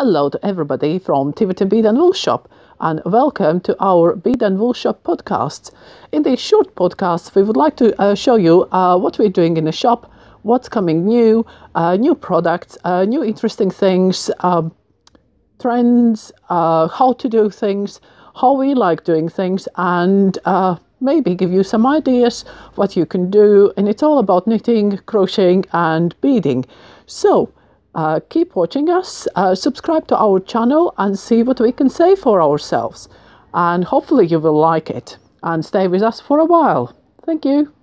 Hello to everybody from Tiverton Bead and Wool Shop and welcome to our Bead and Wool Shop podcast. In this short podcast, we would like to uh, show you uh, what we're doing in the shop, what's coming new, uh, new products, uh, new interesting things, um, trends, uh, how to do things, how we like doing things, and uh, maybe give you some ideas what you can do. And it's all about knitting, crocheting, and beading. So, uh, keep watching us, uh, subscribe to our channel, and see what we can say for ourselves. And hopefully, you will like it and stay with us for a while. Thank you.